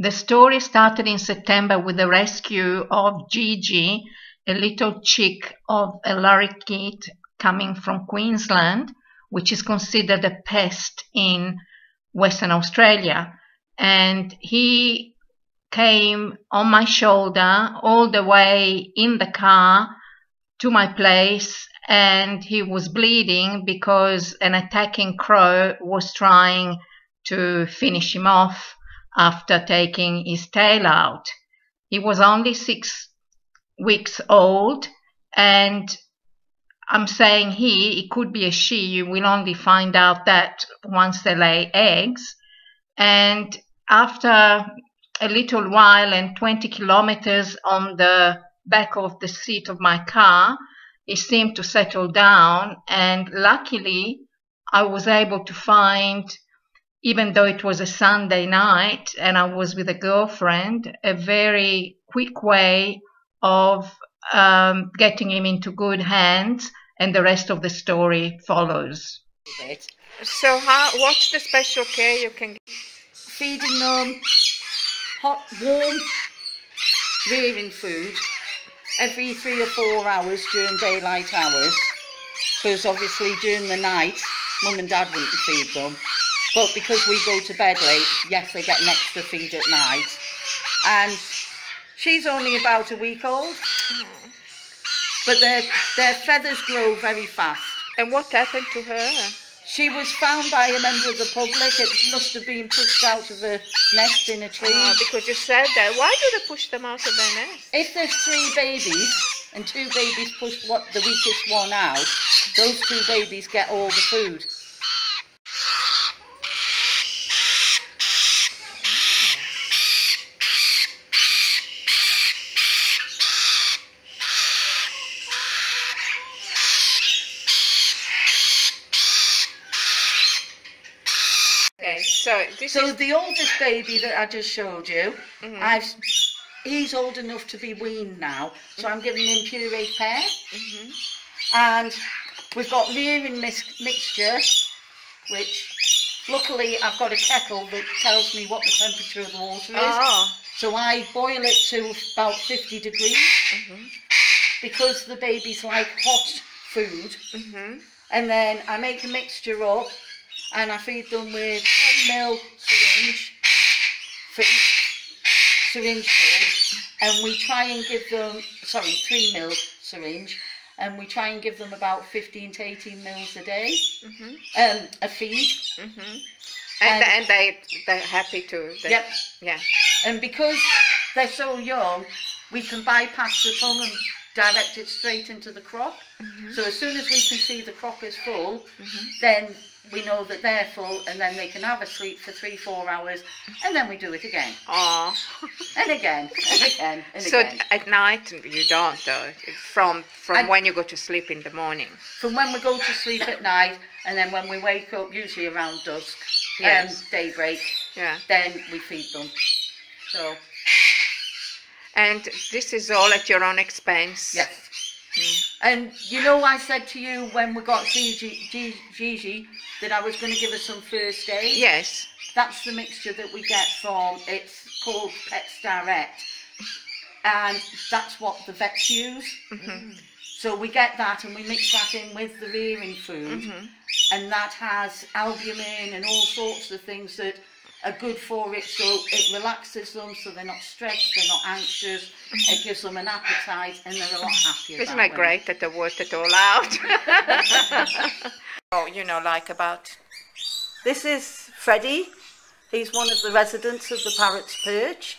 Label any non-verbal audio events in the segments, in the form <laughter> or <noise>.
The story started in September with the rescue of Gigi, a little chick of a lorikeet coming from Queensland, which is considered a pest in Western Australia. And he came on my shoulder all the way in the car to my place and he was bleeding because an attacking crow was trying to finish him off after taking his tail out. He was only six weeks old and I'm saying he, it could be a she. You will only find out that once they lay eggs. And after a little while and 20 kilometers on the back of the seat of my car, it seemed to settle down. And luckily, I was able to find, even though it was a Sunday night and I was with a girlfriend, a very quick way of um, getting him into good hands, and the rest of the story follows. So, how? What's the special care you can? Give? Feeding them hot, warm, rearing food every three or four hours during daylight hours. Because obviously during the night, mum and dad wouldn't feed them. But because we go to bed late, yes, they get an extra feed at night. And she's only about a week old. But their, their feathers grow very fast. And what happened to her? She was found by a member of the public. It must have been pushed out of a nest in a tree. Ah, because you said that. Why do they push them out of their nest? If there's three babies and two babies push what the weakest one out, those two babies get all the food. Okay, so this So is the oldest baby that I just showed you, mm-hmm. I've he's old enough to be weaned now, so I'm giving him pureed pear. Mm-hmm. And we've got rearing mis- mixture, which luckily I've got a kettle that tells me what the temperature of the water is. oh, So I boil it to about 50 degrees mm-hmm. because the babies like hot food. hmm And then I make a mixture up and I feed them with 10 mil syringe, for each syringe full. And we try and give them, sorry, 3 mil syringe. And we try and give them about 15 to 18 mils a day, hmm um, a feed. hmm And, And- and they they're happy to. They, Yep. Yeah. And because they're so young, we can bypass the tongue and direct it straight into the crop. So as soon as we can see the crop is full, then we know that they're full, and then they can have a sleep for three, four hours, and then we do it again, Oh. and again, and again, and <laughs> so again. at night you don't though. From from I- when you go to sleep in the morning. From when we go to sleep at night, and then when we wake up, usually around dusk, Yes. um, daybreak, Yeah. then we feed them. So And this is all at your own expense. Yes. And you know, I said to you when we got Gigi, Gi- Gigi that I was going to give her some first aid. Yes. That's the mixture that we get from. It's called Pets Direct, and that's what the vets use. Mm-hmm. So we get that and we mix that in with the rearing food, mm-hmm. and that has albumin and all sorts of things that are good for it. So it relaxes them, so they're not stressed, they're not anxious. It gives them an appetite, and they're a lot happier. Isn't that that great that they worked it all out? <laughs> oh, you know, like about This is Freddie. He's one of the residents of the Parrot's Perch.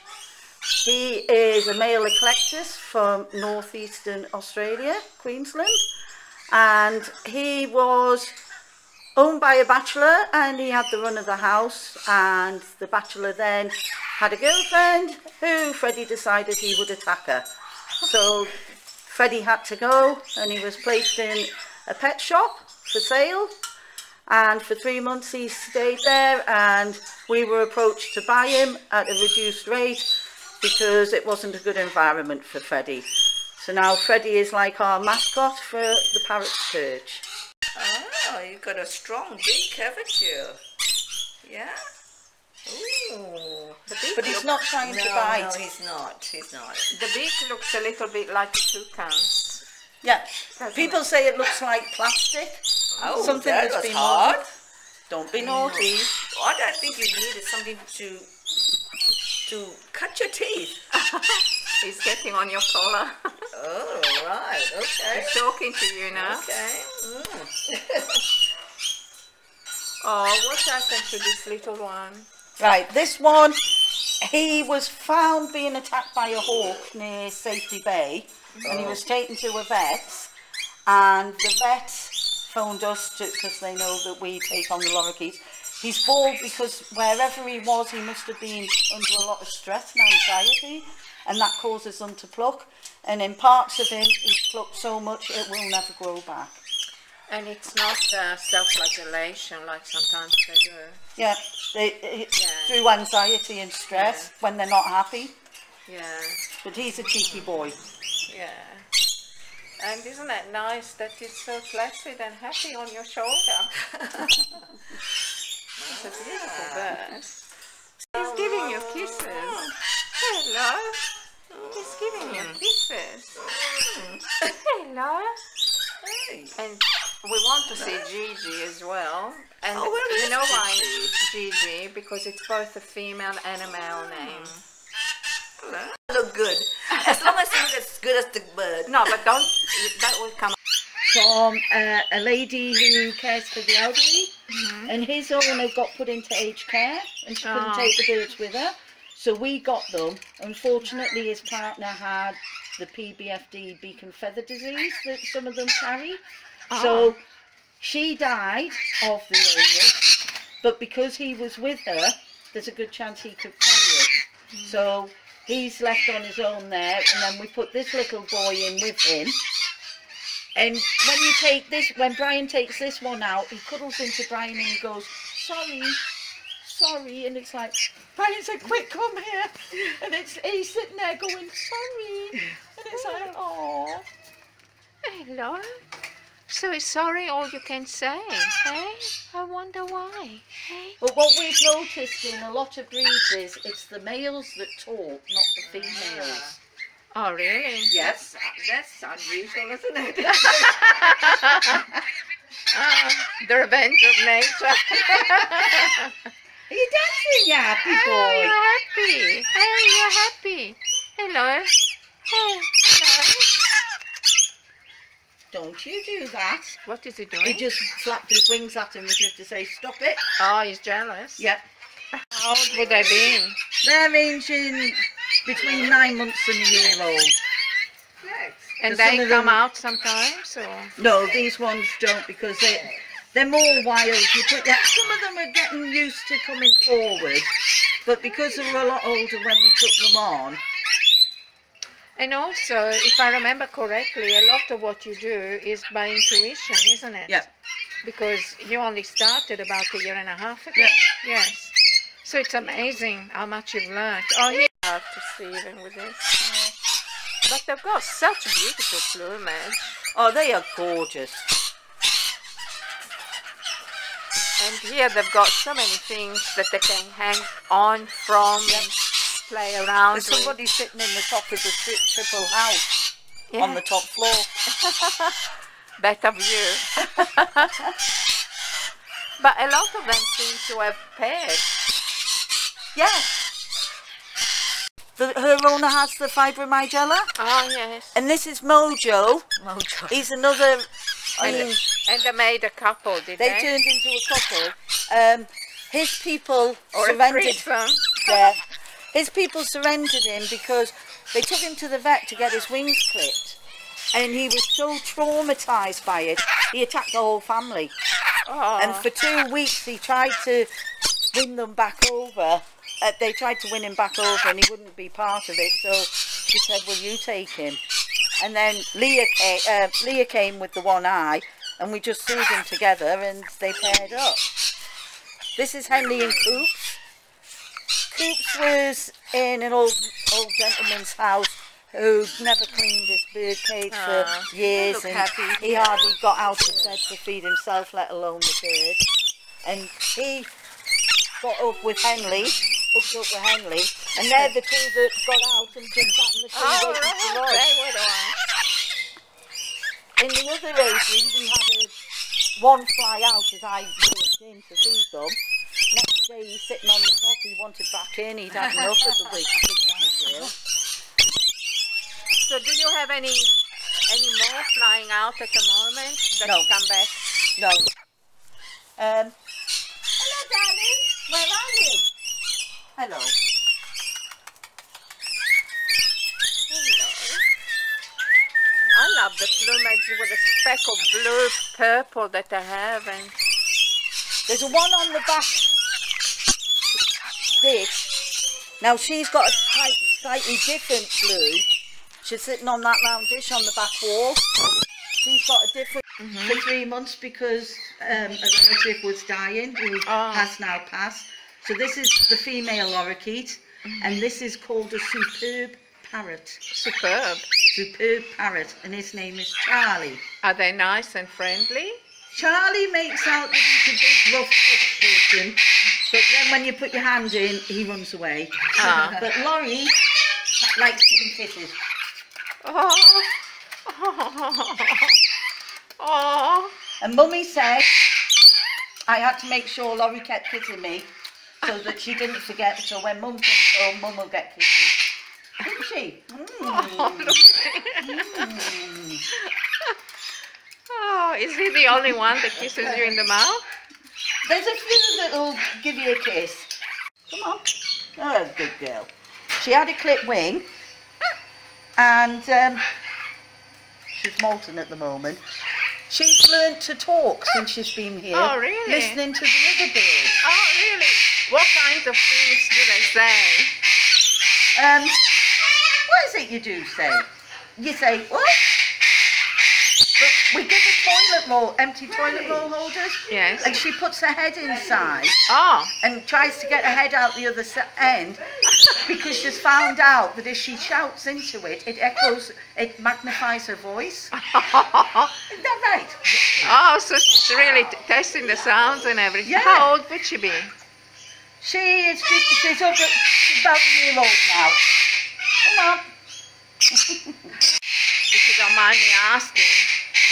He is a male eclectus from northeastern Australia, Queensland, and he was owned by a bachelor and he had the run of the house and the bachelor then had a girlfriend who Freddie decided he would attack her. So Freddie had to go and he was placed in a pet shop for sale and for three months he stayed there and we were approached to buy him at a reduced rate because it wasn't a good environment for Freddie. So now Freddie is like our mascot for the Parrot's Perch. Oh, you've got a strong beak, haven't you? Yeah? Ooh. But he's not trying no, to bite. No, he's not. He's not. The beak looks a little bit like a toucan. Yeah. Doesn't People say it looks like plastic. Oh, Something that that's was been hard. molded. Don't be naughty. What I think you need is something to to cut your teeth. <laughs> He's getting on your collar. Oh, right. Okay. He's talking to you now. Okay. Mm. <laughs> Oh, what happened to this little one? Right, this one, he was found being attacked by a hawk near Safety Bay, and he was taken to a vet, and the vet phoned us because they know that we take on the lorikeets. He's bald because wherever he was, he must have been under a lot of stress and anxiety, and that causes them to pluck. And in parts of him, he's plucked so much it will never grow back. And it's not uh, self-flagellation like sometimes they do. Yeah, they, it's Yeah. through anxiety and stress when they're not happy. Yeah, But he's a cheeky boy. yeah. And isn't that nice that he's so placid and happy on your shoulder? <laughs> It's a beautiful bird. He's giving you kisses. Hello. He's giving you hmm. kisses. Hmm. Hello. Hey. And we want to see Gigi as well. And Oh, you know why Gigi? Because it's both a female and a male name. Look good. As long as you look as good as the bird. No, but don't. That will come. from uh, a lady who cares for the elderly, and his owner got put into aged care, and she couldn't Oh. take the birds with her. So we got them. Unfortunately, his partner had the PBFD beak and feather disease that some of them carry. Ah. So she died of the illness, but because he was with her, there's a good chance he could carry it. Mm. So he's left on his own there, and then we put this little boy in with him. And when you take this, when Brian takes this one out, he cuddles into Brian and he goes, sorry, sorry. And it's like, Brian said, quick, come here. And it's he's sitting there going, sorry. And it's like, oh. Hello. So it's sorry, all you can say. Hey, I wonder why. Hey. But what we've noticed in a lot of breeds is it's the males that talk, not the females. Oh, really? Yes. That's unusual, isn't it? <laughs> <laughs> Ah, the revenge of nature. <laughs> Are you dancing, you happy boy? you're happy. Hey, you're happy. Hello. Hey, hello. Don't you do that. What is he doing? He just flapped his wings at him as if to say, stop it. Oh, he's jealous. Yep. How old would they be? They're ranging between nine months and a year old. And they come them- out sometimes, or No, these ones don't because they they're more wild. You put that, some of them are getting used to coming forward, but because they were a lot older when we took them on, and also, if I remember correctly, a lot of what you do is by intuition, isn't it? yeah, Because you only started about a year and a half ago. Yeah. Yes. So it's amazing how much you've learned. Oh, yeah. Hard to see even with this. But they've got such beautiful plumage. oh, they are gorgeous. And here they've got so many things that they can hang on from and play around There's with. somebody sitting in the top of the tri- triple house Yeah. on the top floor. <laughs> better view. <laughs> but a lot of them seem to have pairs. Yes. The, her owner has the fibromyalgia, Oh yes. and this is Mojo. Mojo. He's another. Mean, And they made a couple, did they? they turned into a couple. Um, his people or surrendered. Yeah. His people surrendered him because they took him to the vet to get his wings clipped. And he was so traumatized by it, he attacked the whole family. Oh. And for two weeks, he tried to win them back over. Uh, they tried to win him back over, and he wouldn't be part of it. So she said, "Will you take him?" And then Leah came, uh, Leah came with the one eye, and we just threw them together, and they paired up. This is Henley and Coops. Coops was in an old old gentleman's house who'd never cleaned his bird cage for years, and happy. he hardly got out of bed to feed himself, let alone the bird. And he got up with Henley, up with Henley, and they're the two that got out and been sat in the tree Oh, waiting for right. us. They were the ones. In the other aviary, we had a, one fly out as I walked in to feed them. Next day, he's sitting on the top. He wanted back in. He'd had enough of the big, big one as So do you have any any more flying out at the moment that No. come back? No. Um, hello, darling. Where are you? Hello. Hello. I love the plumage with a speck of blue purple that they have and There's one on the back this Now she's got a slight, slightly different blue. She's sitting on that round dish on the back wall. She's got a different for three months because um, a relative was dying who Oh. has now passed. So this is the female lorikeet, and this is called a superb parrot. superb. Superb parrot, and his name is Charlie. Are they nice and friendly? Charlie makes out that he's a big rough person, but then when you put your hand in, he runs away. Ah. <laughs> But Laurie likes giving kisses. Oh. Oh. <laughs> oh. And Mummy said I had to make sure Laurie kept kissing me so that she didn't forget. So when Mum comes home, Mum will get kisses. Didn't she? Mm. Mm. Oh, is he the only one that kisses you in the mouth? There's a few that'll give you a kiss. Come on. Oh, good girl. She had a clip wing and um, she's molten at the moment. She's learnt to talk since she's been here. Oh, really? Listening to the other birds. Oh, really? What kinds of things do they say? Um, what is it you do say? You say, what? But we give her toilet roll, empty toilet roll holders. Yes. And she puts her head inside. Oh. and tries to get her head out the other end <laughs> because she's found out that if she shouts into it, it echoes, it magnifies her voice. <laughs> Is that right? Oh, so she's really testing the sounds and everything. Yeah. How old would she be? She is just, she's over, she's about a year old now. Come on. If you don't mind me asking,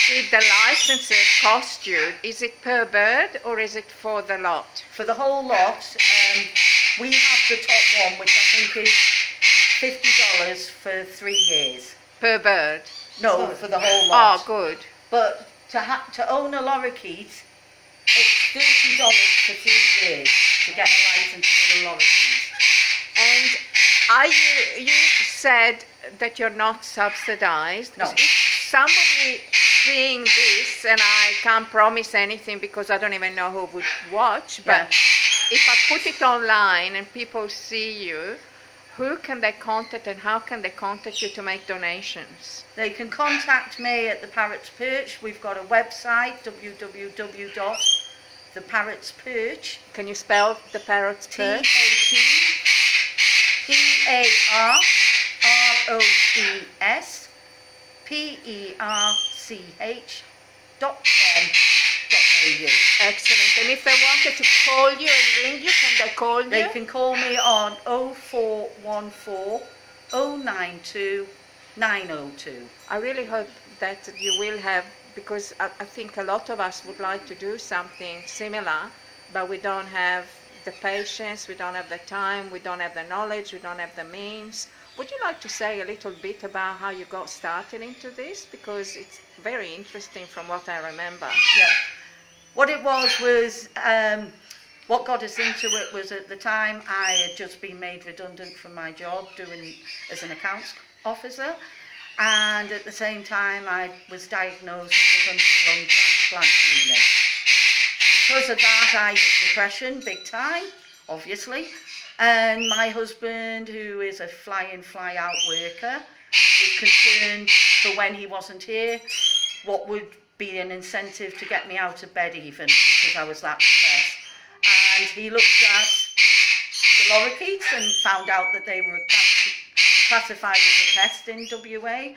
did the licenses cost you? Is it per bird or is it for the lot? For the whole lot, um, we have the top one, which I think is $50 for three years. Per bird. No, for the whole lot. Oh, good. But to ha- to own a lorikeet, it's thirty dollars for two years to get a license for a lorikeet. And are you, you said that you're not subsidized. No. If somebody seeing this, and I can't promise anything because I don't even know who would watch, but Yeah. if I put it online and people see you, who can they contact and how can they contact you to make donations? They can contact me at the Parrots Perch. We've got a website www.theparrotsperch. Can you spell the parrot's perch? T P A R R O T S P E R C H dot com dot au. Excellent. And if they wanted to call you and ring you, can they call you? They can call me on 0414 092 902. I really hope that you will have, because I, I think a lot of us would like to do something similar, but we don't have the patience, we don't have the time, we don't have the knowledge, we don't have the means. Would you like to say a little bit about how you got started into this? Because it's very interesting from what I remember. Yeah. What it was was, um, what got us into it was at the time I had just been made redundant from my job doing as an accounts officer. And at the same time, I was diagnosed with a lung transplant unit. Because of that, I had depression big time, obviously. And my husband, who is a fly-in, fly-out worker, was concerned for when he wasn't here, what would be an incentive to get me out of bed even, because I was that depressed. And he looked at the lorikeets and found out that they were class- classified as a pest in WA.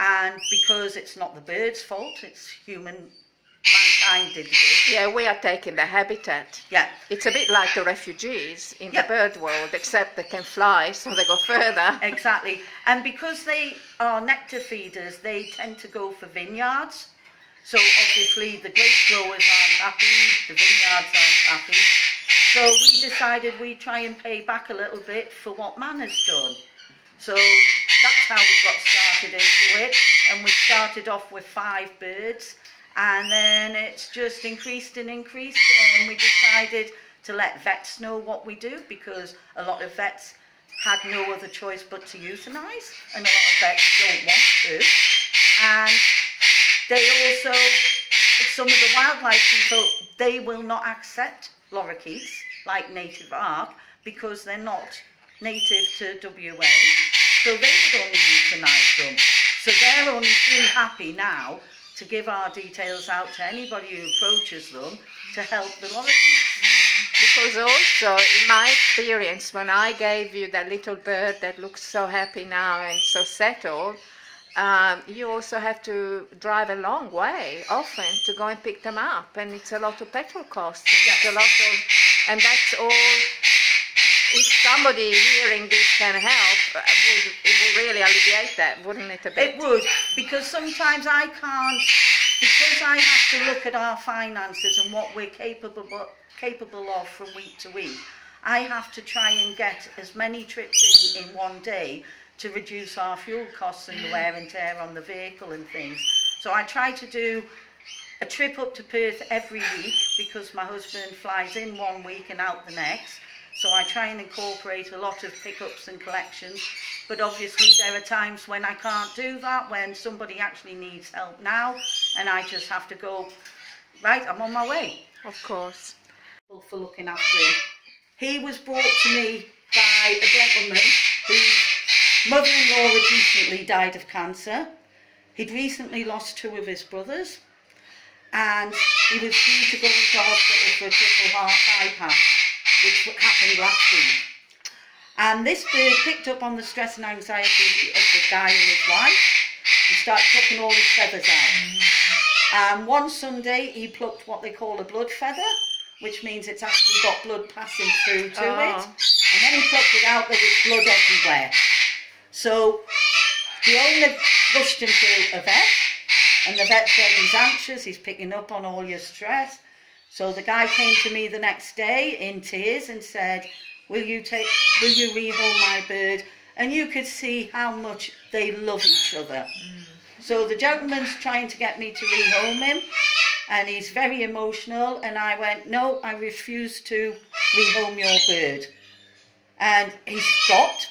And because it's not the bird's fault, it's human mankind did it. Yeah, we are taking the habitat. Yeah, It's a bit like the refugees in Yeah. the bird world, except they can fly, so they go further. exactly. And because they are nectar feeders, they tend to go for vineyards. So obviously the grape growers aren't happy, the vineyards aren't happy. So we decided we'd try and pay back a little bit for what man has done. So that's how we got started into it. And we started off with five birds. And then it's just increased and increased. And we decided to let vets know what we do because a lot of vets had no other choice but to euthanise. And a lot of vets don't want to. And they also, some of the wildlife people, they will not accept lorikeets like Native Arc because they're not native to WA. So they would only euthanize them. So they're only too happy now to give our details out to anybody who approaches them to help the lorikeets. Because also, in my experience, when I gave you that little bird that looks so happy now and so settled, um, you also have to drive a long way often to go and pick them up, and it's a lot of petrol costs. It's a lot of, and that's all. If somebody hearing this can help, uh, would it would really alleviate that, wouldn't it? A bit. It would, because sometimes I can't, because I have to look at our finances and what we're capable capable of from week to week. I have to try and get as many trips in in one day to reduce our fuel costs and the wear and tear on the vehicle and things. So I try to do a trip up to Perth every week because my husband flies in one week and out the next. So I try and incorporate a lot of pickups and collections. But obviously there are times when I can't do that, when somebody actually needs help now, and I just have to go, right, I'm on my way Of course. for looking after him. He was brought to me by a gentleman whose mother-in-law had recently died of cancer. He'd recently lost two of his brothers, and he was due to go into hospital for a triple heart bypass, which happened last week. And this bird picked up on the stress and anxiety of the guy and his wife and started plucking all his feathers out. And one Sunday he plucked what they call a blood feather, which means it's actually got blood passing through to Oh. it. And when he plucked it out, there was blood everywhere. So the owner rushed him to a vet, and the vet said he's anxious, he's picking up on all your stress. So the guy came to me the next day in tears and said, "Will you take? Will you rehome my bird?" And you could see how much they love each other. Mm. So the gentleman's trying to get me to rehome him, and he's very emotional. And I went, "No, I refuse to rehome your bird." And he stopped,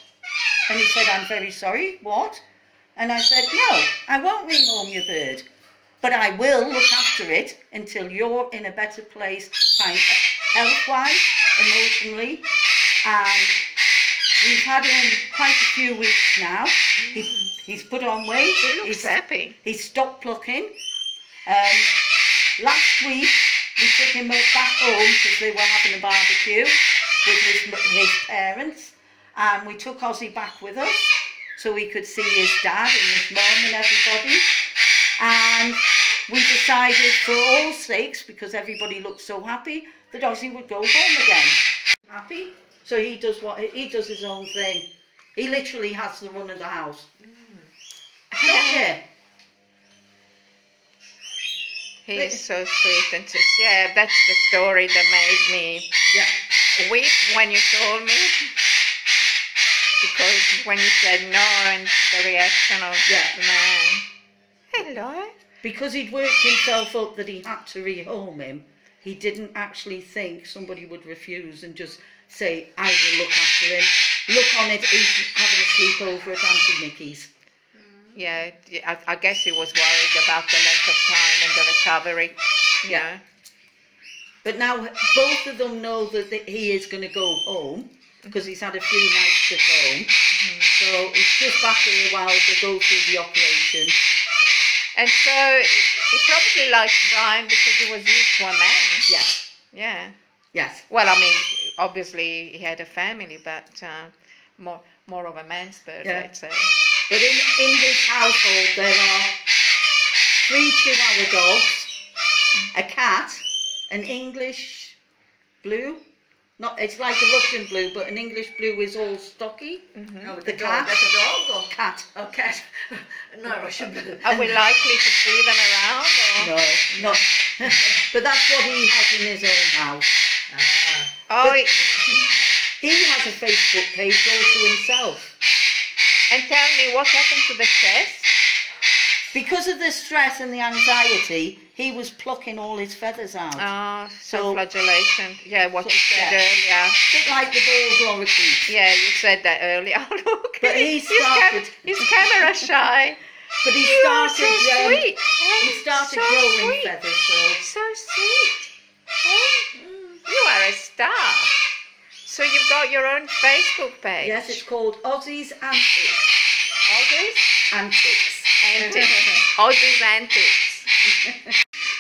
and he said, "I'm very sorry. What?" And I said, "No, I won't rehome your bird." But I will look after it until you're in a better place, kind health-wise, emotionally, and we've had him quite a few weeks now. He's, he's put on weight. He looks He's, happy. he's stopped plucking. Um, last week we took him back home because they were having a barbecue with his, his parents, and we took Ozzy back with us so we could see his dad and his mum and everybody. And we decided for all sakes, because everybody looked so happy, that Ozzy would go home again. Happy? So he does what he does his own thing. He literally has the run of the house. Mm. Yeah. He's so sweet and just, yeah, that's the story that made me Yeah. weep when you told me. Because when you said no and the reaction of Yeah. the man. Hello. Because he'd worked himself up that he had to rehome him, he didn't actually think somebody would refuse and just say, I will look after him. Look on it, he's having a sleepover at Auntie Nikki's. Yeah, I, I guess he was worried about the length of time and the recovery. Yeah. know. But now both of them know that th- he is going to go home because he's had a few nights at home. Mm-hmm. So it's just back here while they go through the operation. And so he probably likes Brian because he was used to a man. Yes, Yeah. yes. Well, I mean, obviously he had a family, but uh, more more of a man's bird, Yeah. I'd say. But in, in his household there are three Chihuahua dogs, a cat, an English blue. Not, it's like a Russian blue, but an English blue is all stocky. No, The the cat? That's a dog or Cat. oh, cat. <laughs> no Russian blue. Are we likely to see them around? Or? No, not. <laughs> but that's what he has in his own house. Ah. Oh, it- He has a Facebook page all to himself. and tell me what happened to the chest? Because of the stress and the anxiety, he was plucking all his feathers out. Oh, So- self-flagellation. Yeah, what you said yeah. earlier. bit like the balls lorikeets. Yeah, you said that earlier. Oh, <laughs> look. But he he's, cam- started- he's camera shy. But he You started. so um, sweet. he started so growing sweet. feathers. So So sweet. You are a star. So you've got your own Facebook page. yes, it's called Ozzy's Antics. Ozzy's Antics. Antics. Ozzy's Antics.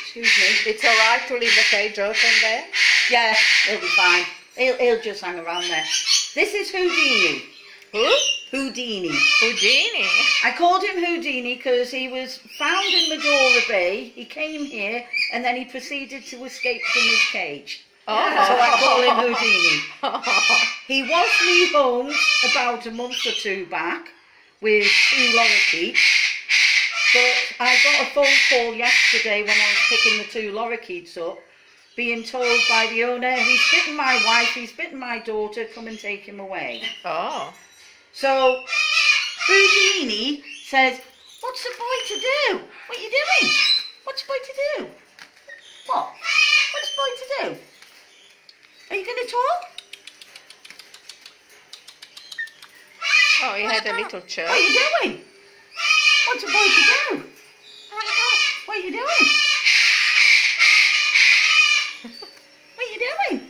Excuse me. It's alright to leave the cage open there. Yeah, he'll be fine. He'll, he'll just hang around there. This is Houdini. Who? Houdini. Houdini. I called him Houdini because he was found in Madora Bay. He came here and then he proceeded to escape from his cage. Oh. So I call him Houdini. <laughs> He was rehomed about a month or two back with two lorikeets. But I got a phone call yesterday when I was picking the two lorikeets up, being told by the owner, he's bitten my wife, he's bitten my daughter, come and take him away. Oh. So Houdini says, What's the boy to do? What are you doing? What's the boy to do? What? What's the boy to do? Are you going to talk? Oh, he had a little chirp. What are you doing? What's a boy to do? What are you doing? What are you doing?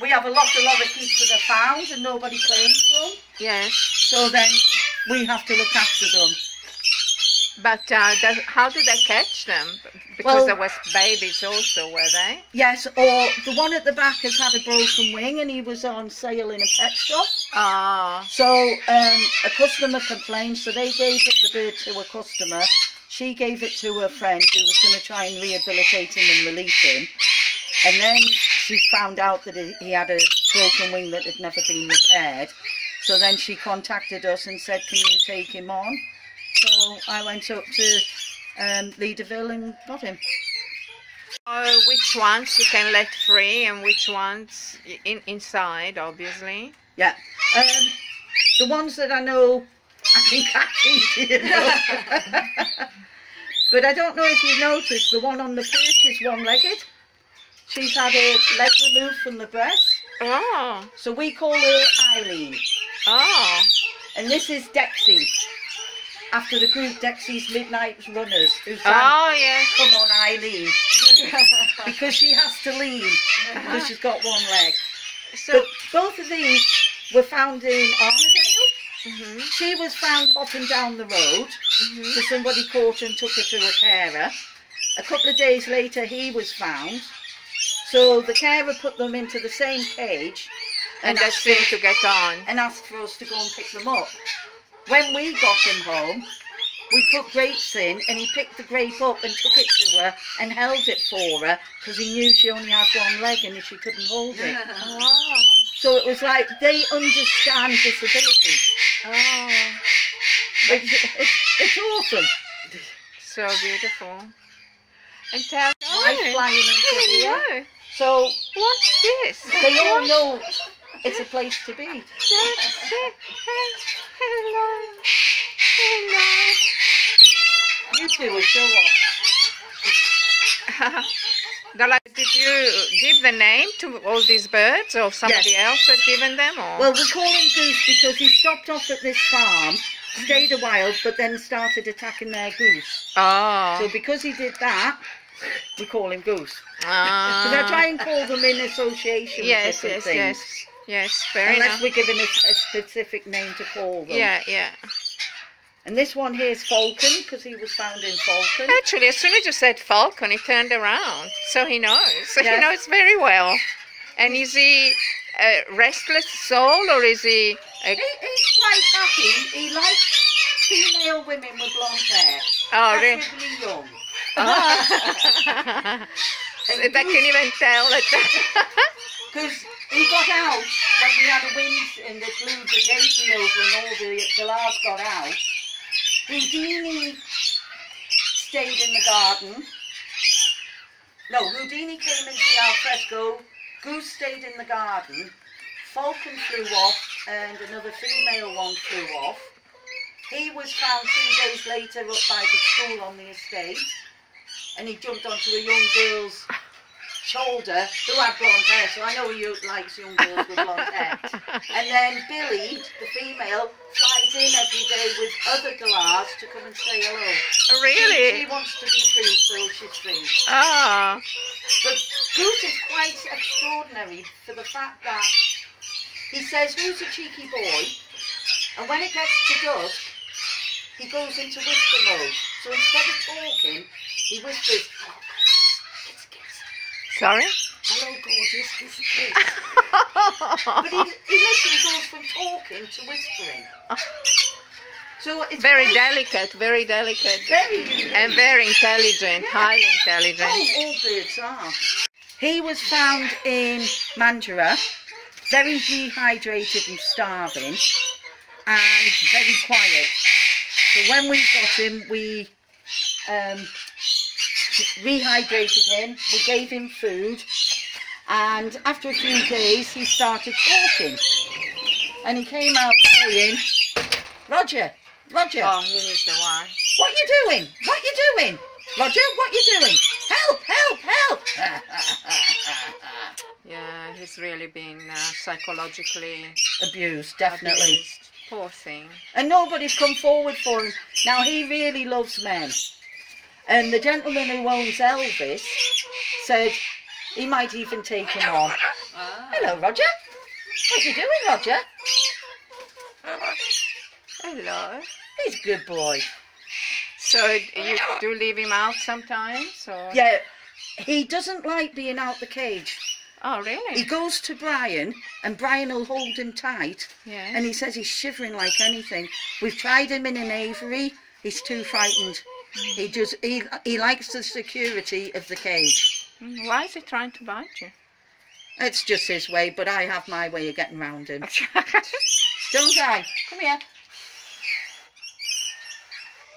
We have a lot of lorikeets that are found and nobody claims them. Yes. So then we have to look after them. But uh, does, how did they catch them? Because Well- there was babies also, were they? Yes, or the one at the back has had a broken wing and he was on sale in a pet shop. Oh. So um, a customer complained, so they gave it the bird to a customer. She gave it to her friend who was going to try and rehabilitate him and release him. And then she found out that he had a broken wing that had never been repaired. So then she contacted us and said, "Can you take him on?" So I went up to um, Leederville and got him. Oh, which ones you can let free and which ones in, inside, obviously. Yeah. Um, the ones that I know, <laughs> I can catch easy enough. <laughs> but I don't know if you've noticed, the one on the perch is one-legged. She's had her leg removed from the breast. Oh. So we call her Eileen. Oh. And this is Dexy. After the group Dexy's Midnight Runners, who sang Oh, yes. Come on Eileen. <laughs> because she has to lean, because she's got one leg. So, But both of these were found in Armadale. mhm, She was found hopping down the road, mhm. so somebody caught her and took her to a carer. A couple of days later, he was found. So the carer put them into the same cage and and, asked, to get on. and asked for us to go and pick them up. When we got him home, we put grapes in, and he picked the grape up and took it to her and held it for her because he knew she only had one leg and she couldn't hold it. Oh. So it was like they understand disability. Oh. It's, it's, it's awesome. So beautiful. And tell Life flying into here. So What's this? they all know it's a place to be. Hello. Hello. You two are show off. <laughs> Dala, did you give the name to all these birds or somebody Yes. else had given them or? Well, we call him Goose because he stopped off at this farm, stayed a while, but then started attacking their goose. oh. So because he did that, we call him Goose. Ah. <laughs> Because I try and call them in association yes, with different yes, things. yes. Yes, fair Unless enough. we're given a, a specific name to call them. Yeah, yeah. And this one here is Falcon because he was found in Falcon. Actually, as soon as you said Falcon, he turned around. So he knows. <laughs> So Yes. he knows very well. And is he a restless soul or is he a He, he's quite happy. He likes female women with blonde hair. Oh, really? Young. Oh. <laughs> <laughs> so they can even tell. Because he got out when we had a wind and it blew the aviary over and all the galahs got out. Houdini stayed in the garden. No, Houdini came into the alfresco. Goose stayed in the garden. Falcon flew off and another female one flew off. He was found two days later up by the school on the estate and he jumped onto a young girl's shoulder who had blonde hair, so I know he likes young girls with blonde hair. And then Billy, the female, flies in every day with other galahs to come and say hello. Oh, she, really? she wants to be free, so she's free. Ah. Oh. But Goose is quite extraordinary for the fact that he says, who's a cheeky boy? And when it gets to dusk, he goes into whisper mode. So instead of talking, he whispers, "Oh, kiss, kiss. Sorry? Hello, gorgeous, kiss a kiss. But he, he literally goes from talking to whispering. So it's very delicate, very delicate. very And very intelligent, highly intelligent. Oh, all birds are. He was found in Mandurah, very dehydrated and starving, and very quiet. So when we got him, we um, rehydrated him, we gave him food, and after a few days, he started talking. And he came out saying, Roger, Roger, Oh, he is the one. what you doing? What are you doing? Roger, what are you doing? Help, help, help! <laughs> Yeah, he's really been uh, psychologically Abused, definitely. abused. Poor thing. And nobody's come forward for him. Now, he really loves men. And the gentleman who owns Elvis said he might even take him on. Hello, Roger. What you doing, Roger? Hello. He's a good boy. So you do leave him out sometimes, or? Yeah, he doesn't like being out the cage. Oh, really? He goes to Brian, and Brian will hold him tight. Yes. And he says he's shivering like anything. We've tried him in an aviary. He's too frightened. He just he he likes the security of the cage. Mm, Why is he trying to bite you? It's just his way, but I have my way of getting round him. <laughs> Don't I? Come here.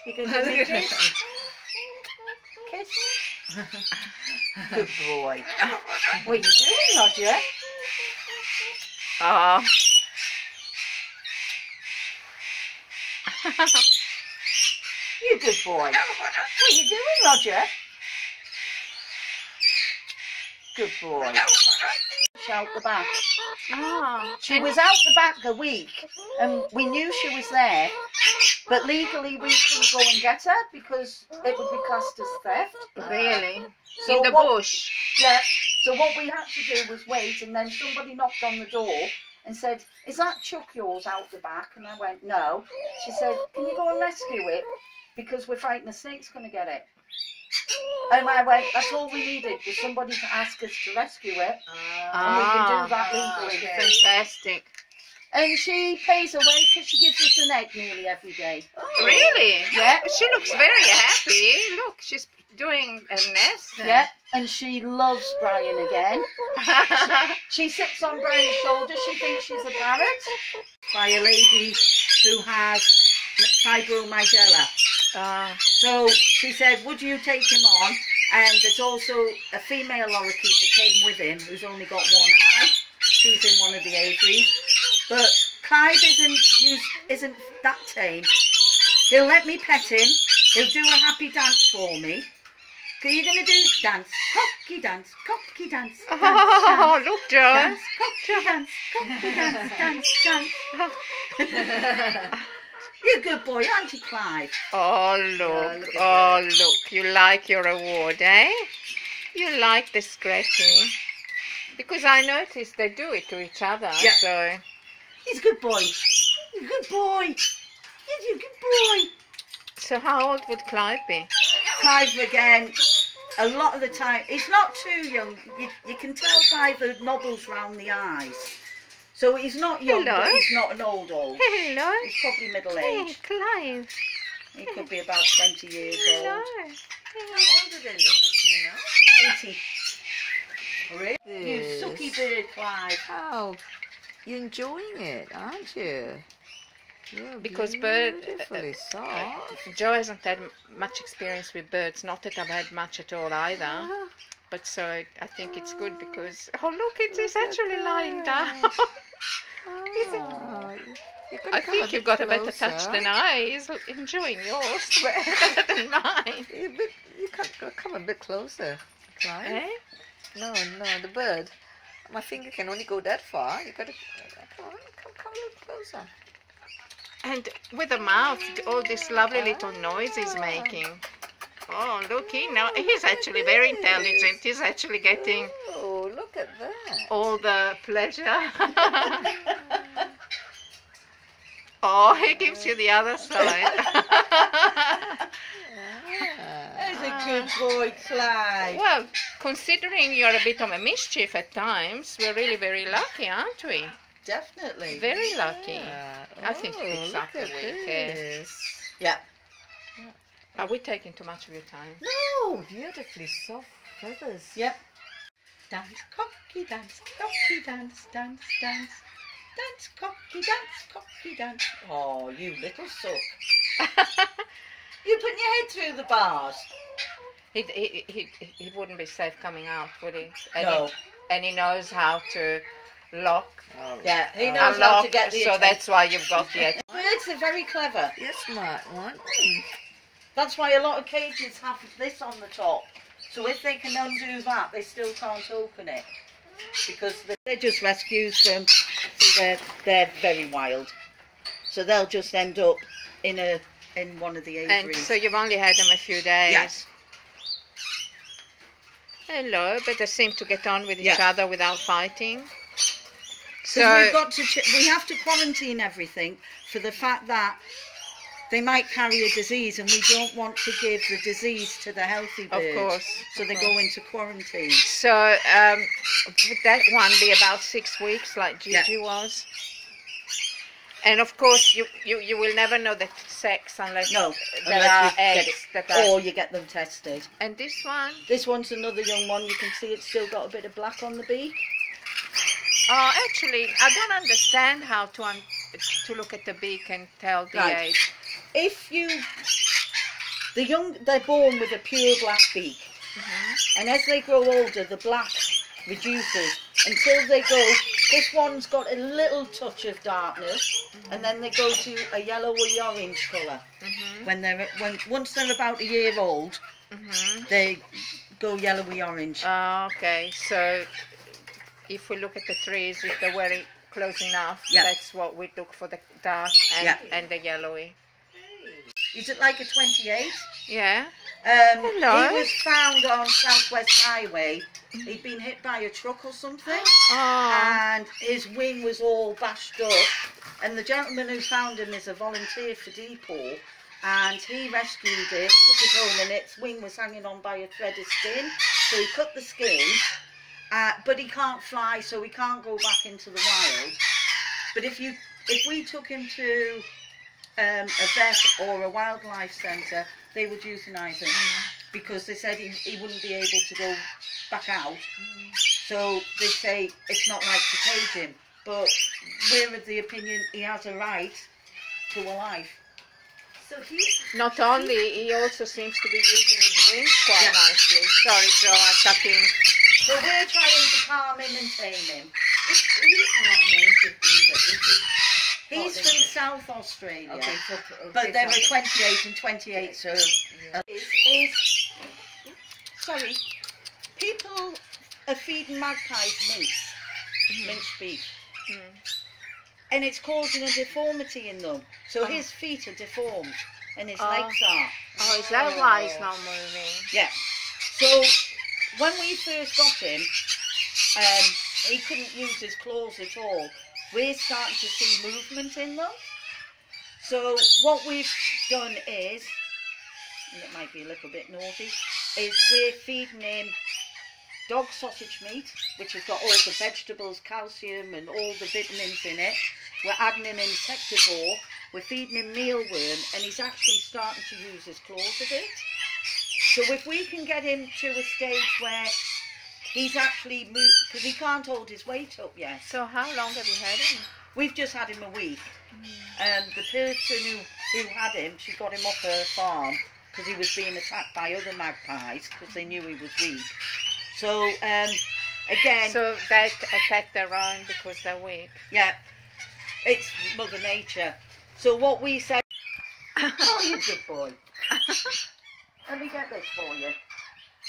You can give me a kiss. Kiss. Good boy. What are you doing, Roger? oh. <laughs> You good boy. What are you doing, Roger? Good boy. Out the back. Oh. She was out the back ah. a week, and we knew she was there, but legally we couldn't go and get her because it would be classed as theft. Really? So In the what- bush? Yeah. So what we had to do was wait, and then somebody knocked on the door and said, "Is that Chuck yours out the back?" And I went, "No." She said, "Can you go and rescue it because we're frightened the snake's going to get it." And I went, "That's all we needed was somebody to ask us to rescue it, and we can do that ah, legally." Fantastic. And she pays away because she gives us an egg nearly every day. Oh, really? Yeah. She looks very happy. Look, she's doing a nest. Yeah, and she loves Brian again. <laughs> She sits on Brian's shoulder. She thinks she's a parrot. By a lady who has fibromyalgia. Ah, So she said, would you take him on? And there's also a female lorikeet that came with him who's only got one eye. She's in one of the aviaries. But Clive isn't, isn't that tame. He'll let me pet him. He'll do a happy dance for me. Are you going to do dance? Cocky dance, cocky dance, <laughs> dance, Oh, dance, look, dance, cocky dance, cocky dance, dance, dance. <laughs> You're a good boy, aren't you, Clive? Oh, look. Oh, look. You like your award, eh? You like the scratching. Because I noticed they do it to each other. Yeah. So, He's a good boy. He's a good boy. He's a good boy. so how old would Clive be? Clive again, a lot of the time, he's not too young. You, you can tell by the nobbles round the eyes. So he's not young, Hello. but he's not an old old. Hello. He's probably middle Hey, aged. Clive. He could be about 20 years old. How older than us, you know? 80. Really? You Yes. sucky bird, Clive. How you're enjoying it, aren't you? You're Because bird- beautifully soft. Joe hasn't had much experience with birds. Not that I've had much at all either. Ah, But so I, I think it's good because oh look, it is actually lying down. <laughs> ah, I think you've got a better touch than I. He's enjoying yours <laughs> better <laughs> than mine. You, you can't come a bit closer, Clive. Eh? No, no, the bird. My finger can only go that far. You gotta come on, come, come a little closer. And with the mouth, all this lovely little noise he's making. Oh, look, he now he's oh, actually very intelligent. He's actually getting Oh, look at that. all the pleasure. <laughs> oh, he gives you the other <laughs> side. That's a good boy, Clive. well, considering you're a bit of a mischief at times, we're really very lucky, aren't we? Definitely. Very lucky. Yeah. I think oh, it's look after at this. Yeah. Are we taking too much of your time? No, beautifully soft feathers. Yep. Dance, cocky dance, cocky dance, dance, dance. Dance, cocky dance, cocky dance. Oh, you little suck. <laughs> You're putting your head through the bars? He, he, he, he wouldn't be safe coming out, would he? And No. He, and he knows how to lock, Oh, Yeah, he knows how unlock, to get the so attention. that's why you've got the <laughs> attention. Birds are very clever. You're a smart one. Mm. That's why a lot of cages have this on the top. So if they can undo that, they still can't open it. Because they- they're just rescues from, so they're, they're very wild. So they'll just end up in a in one of the And aviaries. so you've only had them a few days. Yes. Hello, but they seem to get on with each Yeah. other without fighting. So So we've got to ch- we have to quarantine everything for the fact that they might carry a disease and we don't want to give the disease to the healthy Of course, So of they course. go into quarantine. So um, would that one be about six weeks, like Gigi Yeah. was? And of course, you, you, you will never know the sex unless No, there unless are you get eggs that are. Or you get them tested. And this one, This one's another young one. You can see it's still got a bit of black on the beak. oh, actually, I don't understand how to un- to look at the beak and tell the Right. age. If you, the young, they're born with a pure black beak, Mhm. and as they grow older, the black reduces until they go. This one's got a little touch of darkness, and then they go to a yellowy orange colour. Mhm. When they're when once they're about a year old, Mhm. they go yellowy orange. Oh, okay, so if we look at the trees, if they're very close enough, Yeah. that's what we look for the dark and, Yeah. and the yellowy. Is it like a 28? Yeah. Um, Hello. He was found on Southwest Highway. He'd been hit by a truck or something, Oh. and his wing was all bashed up. And the gentleman who found him is a volunteer for Depot, and he rescued it, took it home, and its wing was hanging on by a thread of skin. So he cut the skin, uh, but he can't fly, so he can't go back into the wild. But if you, if we took him to um, a vet or a wildlife centre, they would euthanise him because they said he, he wouldn't be able to go back out. So they say it's not right to cage him, but we're of the opinion he has a right to a life. So he's Not only, he also seems to be using his wings quite Yeah. nicely. Sorry, Joe, I cut in. so we're trying to calm him and tame him. He's not native either, is he? He's Oh, from. South Australia, Okay, so, okay, but there so- are 28 and 28, so Yeah. is, is sorry, people are feeding magpies mince, mince beef, Mm. and it's causing a deformity in them. So his feet are deformed, and his Oh. legs are. Oh, is that why he's not moving? Yeah. So when we first got him, um, he couldn't use his claws at all. We're starting to see movement in them. So what we've done is, and it might be a little bit naughty, is we're feeding him dog sausage meat, which has got all the vegetables, calcium and all the vitamins in it. We're adding him insectivore we're feeding him mealworm, and he's actually starting to use his claws a bit. So if we can get him to a stage where he's actually moved, because he can't hold his weight up yet. So how long have you had him? We've just had him a week. Um, the person who, who had him, she got him off her farm because he was being attacked by other magpies because they knew he was weak. So um, again, So they attack their own because they're weak. yeah, it's Mother Nature. So what we said, <laughs> oh, you good boy. Let me get this for you.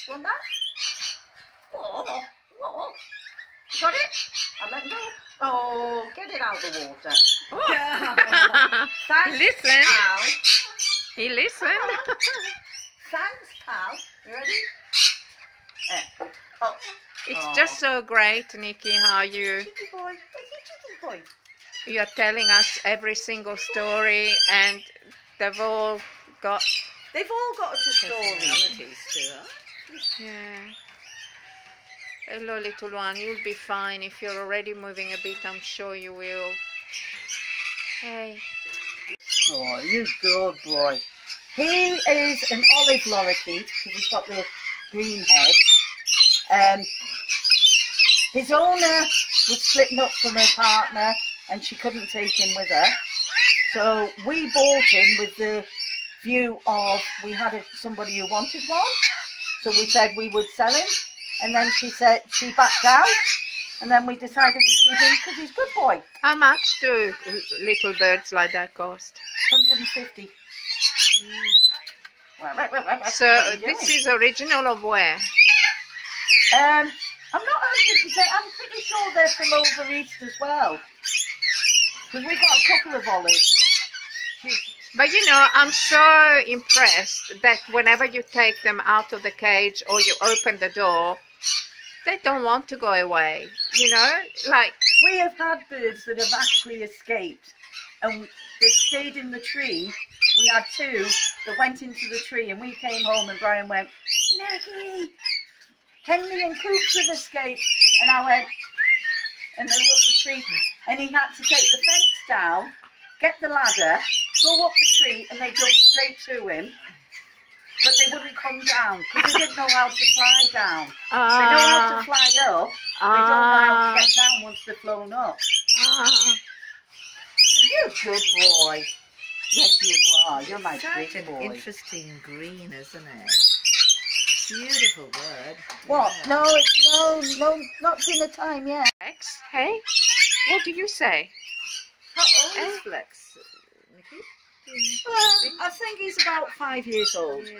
Want that? Oh, oh. Got it? Go. Oh, get it out of the water. Thanks, Listen. pal. He listened. Thanks, pal. You ready? Eh. Oh, It's Aw. just so great, Nikki, how you chicken boy. Where's your chicken boy? you're telling us every single story, and they've all got They've all got a story. Personalities too, huh? yeah. Hello, little one. You'll be fine if you're already moving a bit. I'm sure you will. Hey. Oh, you good boy. He is an olive lorikeet because he's got the green head. Um, his owner was splitting up from her partner and she couldn't take him with her. So we bought him with the view of we had somebody who wanted one. So we said we would sell him. And then she said she backed down. And then we decided to keep him because he's a good boy. How much do little birds like that cost? 150. So this is original of where? Um, I'm not 100%. I'm pretty sure they're from over east as well. Because we've got a couple of olives. But you know, I'm so impressed that whenever you take them out of the cage or you open the door, they don't want to go away. You know, like We have had birds that have actually escaped and they stayed in the tree. We had two that went into the tree and we came home and Brian went, Maggie, Henry and Coops have escaped. And I went, and they up the tree. And he had to take the fence down, get the ladder, go up the tree, and they jumped straight to him. But they wouldn't come down because they didn't know how to fly down. They know how to fly up, they don't know how to get down once they're flown up. ah, You're a good boy. Yes, you are. You're my Such an boy. interesting green, isn't it? Beautiful bird. What? Yeah. No, it's no, no, not dinner time yet. Flex, hey, what do you say? How old is Flex, Nikki? Well, I think he's about five years old. Yeah.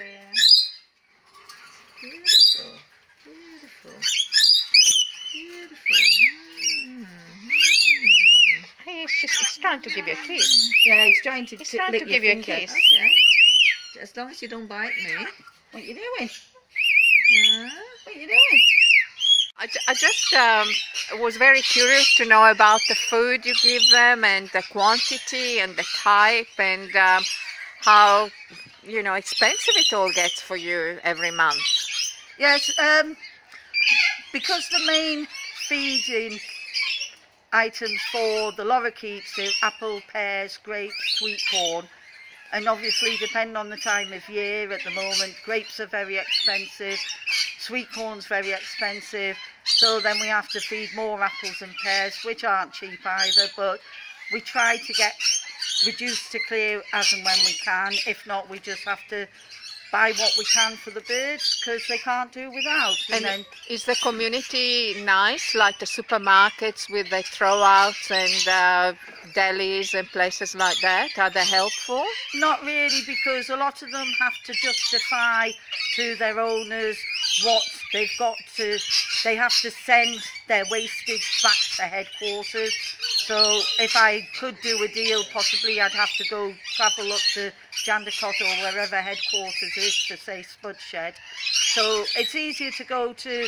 Beautiful. Beautiful. Beautiful. Mm. Hey, she's, she's trying to give you a kiss. Yeah, he's trying to, He's trying to give you a kiss. Okay. As long as you don't bite me. What are you doing? Huh? What you doing? I, I just um, was very curious to know about the food you give them and the quantity and the type and um, how you know expensive it all gets for you every month. Yes, um, because the main feeding items for the lorikeets are apple, pears, grapes, sweet corn, and obviously depending on the time of year at the moment, grapes are very expensive, sweet corn's very expensive, so then we have to feed more apples and pears, which aren't cheap either, but we try to get reduced to clear as and when we can. If not, we just have to buy what we can for the birds because they can't do without. And, And then is the community nice, like the supermarkets with the throwouts and uh, delis and places like that? Are they helpful? not really because a lot of them have to justify to their owners what they've got to they have to send their wastage back to headquarters so if i could do a deal possibly i'd have to go travel up to jandakot or wherever headquarters is to say spudshed so it's easier to go to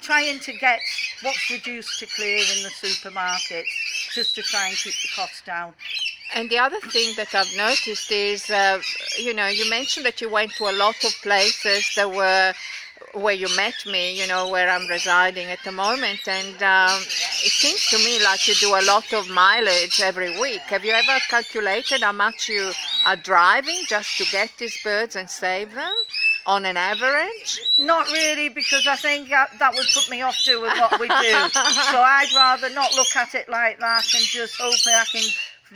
trying to get what's reduced to clear in the supermarkets just to try and keep the costs down. And the other thing that I've noticed is, uh, you know, you mentioned that you went to a lot of places that were where you met me, you know, where I'm residing at the moment. And um, it seems to me like you do a lot of mileage every week. Have you ever calculated how much you are driving just to get these birds and save them on an average? Not really, because I think that, would put me off doing what we do. <laughs> so I'd rather not look at it like that and just hope I can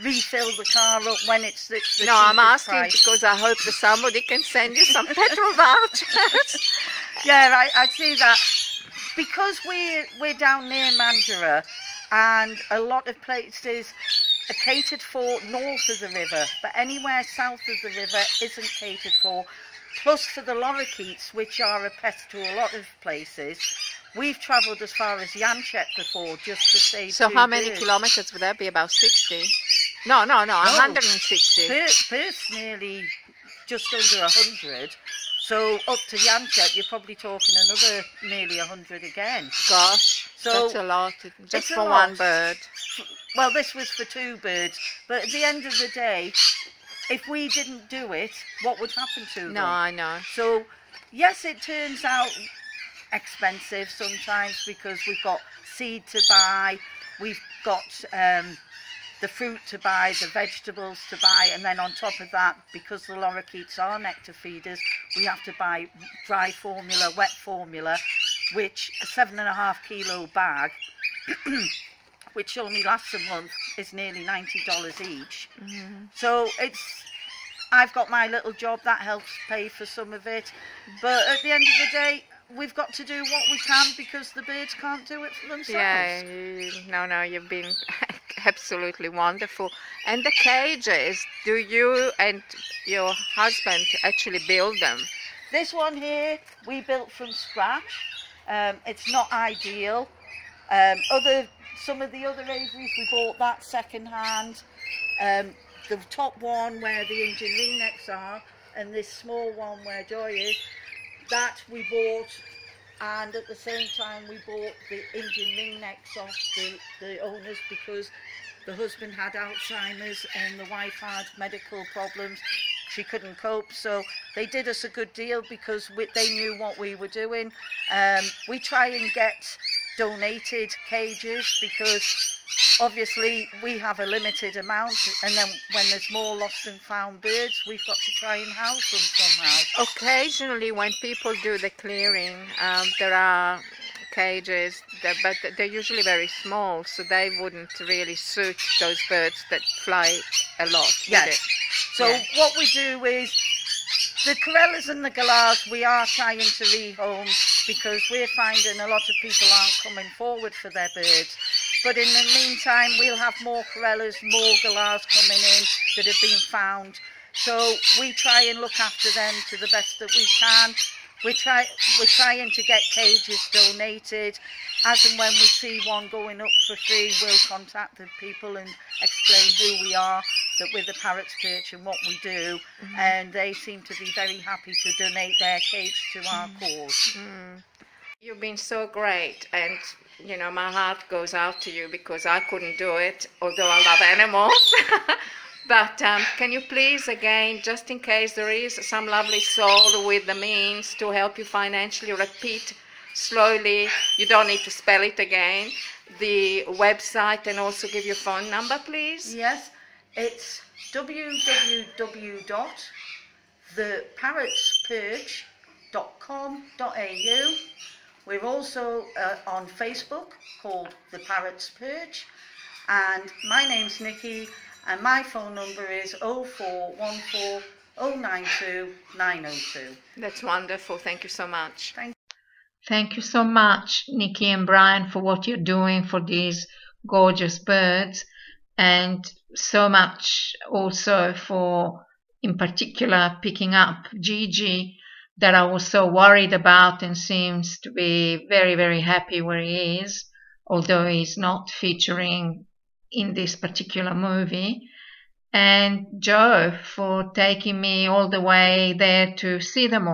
refill the car up when it's the, the no, I'm asking price. because I hope that somebody can send you some <laughs> petrol vouchers. <laughs> Yeah, I, I see that. Because we're, we're down near Mandurah and a lot of places are catered for north of the river, but anywhere south of the river isn't catered for. Plus for the lorikeets, which are a pest to a lot of places, we've travelled as far as Yanchep before just to save so how many birds. kilometers would that be? About 60? No, no, no, 160. Perth, Perth's nearly just under 100. So up to Yanchep, you're probably talking another nearly 100 again. Gosh, So, that's a lot. Just for lot. one bird. Well, this was for two birds, but at the end of the day, if we didn't do it, what would happen to them? No, I know. So, yes, it turns out expensive sometimes because we've got seed to buy, we've got um, the fruit to buy, the vegetables to buy, and then on top of that, because the lorikeets are nectar feeders, we have to buy dry formula, wet formula, which a seven and a half kilo bag, <clears throat> which only lasts a month, is nearly ninety dollars each. Mm-hmm. So it's I've got my little job that helps pay for some of it, but at the end of the day, we've got to do what we can because the birds can't do it for themselves. Yeah, you, no, no, you've been <laughs> absolutely wonderful. And the cages, do you and your husband actually build them? This one here we built from scratch. Um, it's not ideal. Um, other some of the other aviaries we bought that second hand. Um, the top one where the Indian ringnecks are, and this small one where Joy is, that we bought. And at the same time, we bought the Indian ringnecks off the, the owners because the husband had Alzheimer's and the wife had medical problems. She couldn't cope, so they did us a good deal because we, they knew what we were doing. Um, we try and get donated cages because obviously we have a limited amount, and then when there's more lost and found birds, we've got to try and house them somehow. Occasionally, when people do the clearing, um, there are cages, that, but they're usually very small, so they wouldn't really suit those birds that fly a lot. Yes. it? So Yeah. what we do is the corellas and the galahs we are trying to rehome because we're finding a lot of people aren't coming forward for their birds. But in the meantime, we'll have more corellas, more galahs coming in that have been found. So we try and look after them to the best that we can. We try, we're trying to get cages donated. As and when we see one going up for free, we'll contact the people and explain who we are, that we're the Parrots Perch and what we do. Mm-hmm. And they seem to be very happy to donate their cage to our mm-hmm. cause. Mm-hmm. You've been so great, and you know my heart goes out to you because I couldn't do it, although I love animals. <laughs> but um, can you please, again, just in case there is some lovely soul with the means to help you financially, repeat slowly. You don't need to spell it again. The website and also give your phone number, please. Yes, it's www.theparrotsperch.com.au. We're also uh, on Facebook called The Parrots Perch. And my name's Nikki, and my phone number is 0414 092 902. That's wonderful. Thank you so much. Thank you so much, Nikki and Brian, for what you're doing for these gorgeous birds, and so much also for, in particular, picking up Gigi, that I was so worried about and seems to be very, very happy where he is, although he's not featuring in this particular movie. And Joe for taking me all the way there to see them all.